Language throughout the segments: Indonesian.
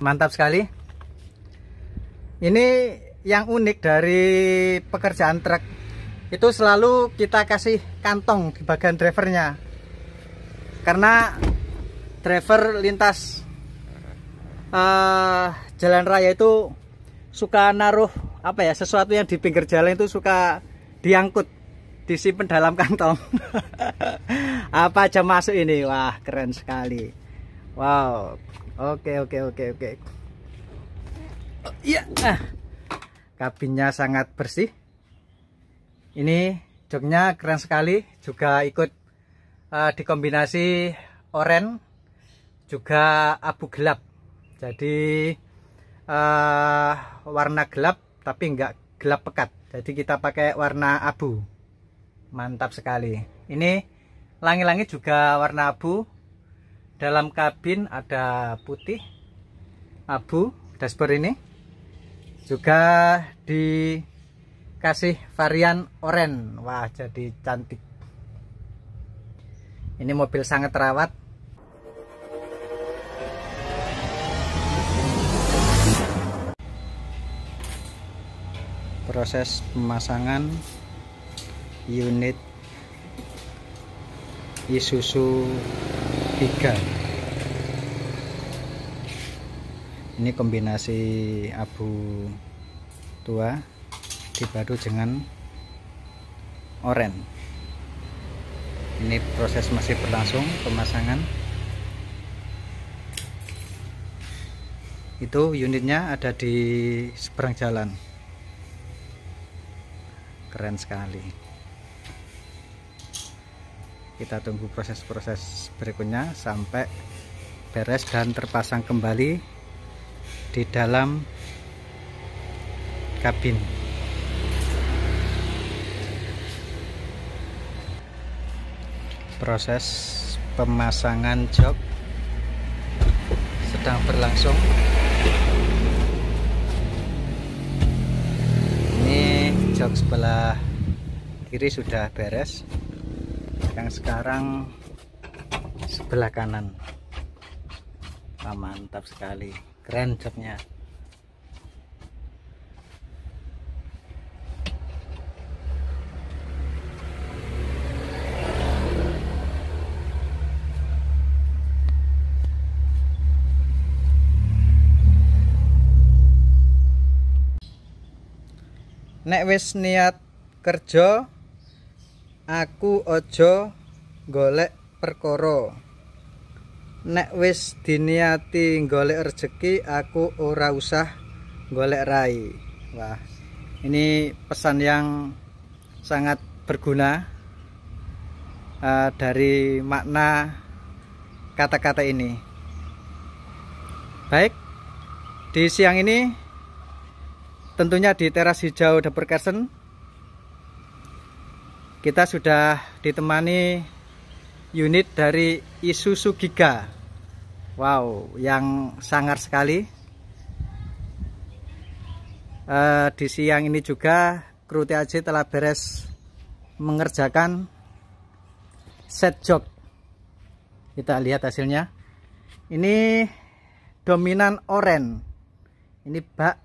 mantap sekali. Ini yang unik dari pekerjaan truk. Itu selalu kita kasih kantong di bagian drivernya. Karena driver lintas uh, jalan raya itu suka naruh apa ya sesuatu yang di pinggir jalan itu suka diangkut disimpan dalam kantong. Apa aja masuk ini? Wah keren sekali wow. Oke oke oke oke. Iya. Ah. Kabinnya sangat bersih. Ini joknya keren sekali. Juga ikut uh, dikombinasi oranye juga abu gelap. Jadi uh, warna gelap tapi enggak gelap pekat. Jadi kita pakai warna abu. Mantap sekali. Ini langit-langit juga warna abu dalam kabin ada putih abu dashboard ini. Juga dikasih varian oranye wah jadi cantik. Ini mobil sangat terawat proses pemasangan unit Isuzu 3 ini kombinasi abu tua dipadu dengan oranye ini proses masih berlangsung pemasangan. Itu unitnya ada di seberang jalan. Keren sekali kita tunggu proses-proses berikutnya sampai beres dan terpasang kembali di dalam kabin. Proses pemasangan jok sedang berlangsung. Ini jok sebelah kiri sudah beres yang sekarang sebelah kanan. Ah, mantap sekali. Keren jobnya. Nek wis niat kerja aku ojo golek perkara. Nek wis diniati golek rezeki aku ora usah golek rai. Wah ini pesan yang sangat berguna uh, dari makna kata-kata ini. Baik di siang ini tentunya di teras hijau Dapur Kersen kita sudah ditemani unit dari Isuzu Giga wow yang sangar sekali. Uh, di siang ini juga kru TAJ telah beres mengerjakan set job. Kita lihat hasilnya. Ini dominan oren. Ini bak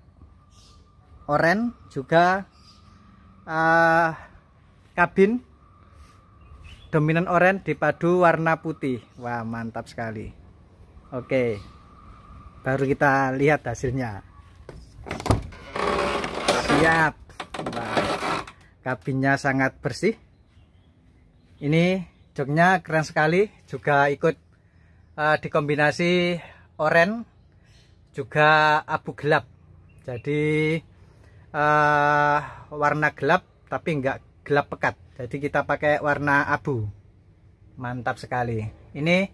oren juga uh, kabin dominan oranye dipadu warna putih. Wah mantap sekali. Oke baru kita lihat hasilnya. Siap. Wah, kabinnya sangat bersih. Ini joknya keren sekali juga ikut uh, dikombinasi oranye juga abu gelap. Jadi uh, warna gelap tapi enggak gelap pekat. Jadi kita pakai warna abu. Mantap sekali. Ini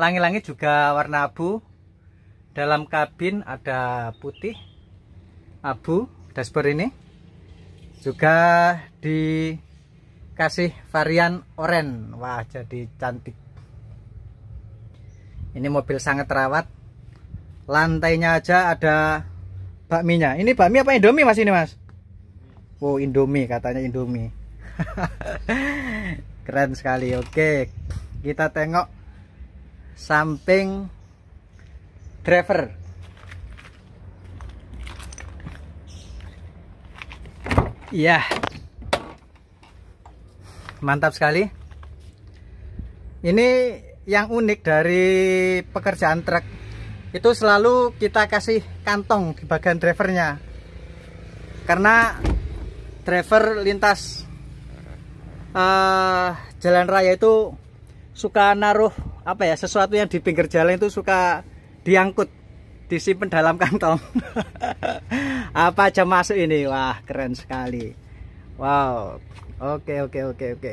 langit-langit juga warna abu. Dalam kabin ada putih abu dashboard ini. Juga dikasih varian oranye wah jadi cantik. Ini mobil sangat terawat lantainya aja ada bakminya. Ini bakmi apa indomie mas? Ini mas? Oh indomie katanya indomie keren sekali oke. Kita tengok samping driver. Iya. Mantap sekali. Ini yang unik dari pekerjaan truk. Itu selalu kita kasih kantong di bagian drivernya. Karena driver lintas uh, jalan raya itu suka naruh apa ya sesuatu yang di pinggir jalan itu suka diangkut disimpan dalam kantong. Apa aja masuk ini? Wah keren sekali. Wow. Oke oke oke oke.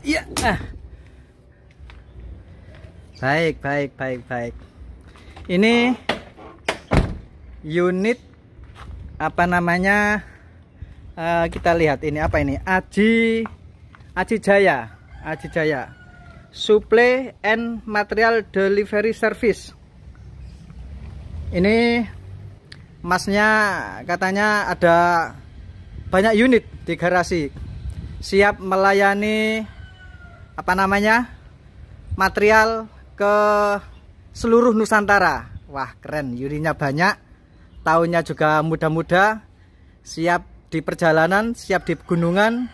Iya. Ah. baik baik baik baik. Ini unit apa namanya uh, kita lihat ini apa ini? Aji Aji Jaya Aji Jaya. Supply and material delivery service. Ini masnya katanya ada banyak unit di garasi. Siap melayani apa namanya material ke seluruh Nusantara. Wah keren unitnya banyak. Tahunnya juga muda-muda. Siap di perjalanan siap di gunungan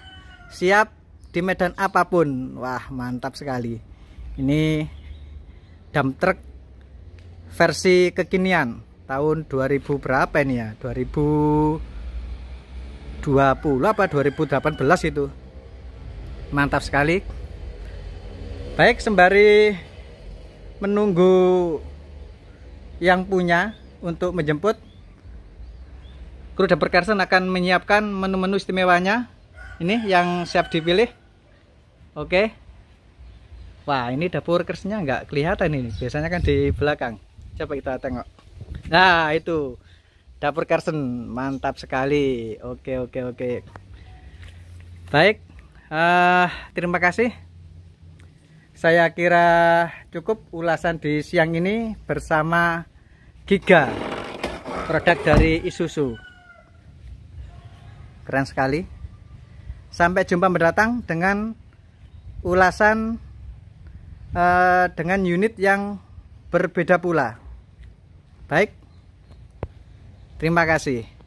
siap di medan apa pun. Wah mantap sekali. Ini dump truck versi kekinian tahun 2000 berapa ini ya? 2020 apa 2018 itu. Mantap sekali. Baik sembari menunggu yang punya untuk menjemput kru dapur Carson akan menyiapkan menu-menu istimewanya. Ini yang siap dipilih. Oke. Wah ini dapur kersnya nggak kelihatan ini. Biasanya kan di belakang. Coba kita tengok. Nah itu. Dapur Carson. Mantap sekali. Oke oke oke. Baik. Uh, terima kasih. Saya kira cukup ulasan di siang ini bersama Giga produk dari Isuzu keren sekali sampai jumpa mendatang dengan ulasan uh, dengan unit yang berbeda pula Baik. Terima kasih.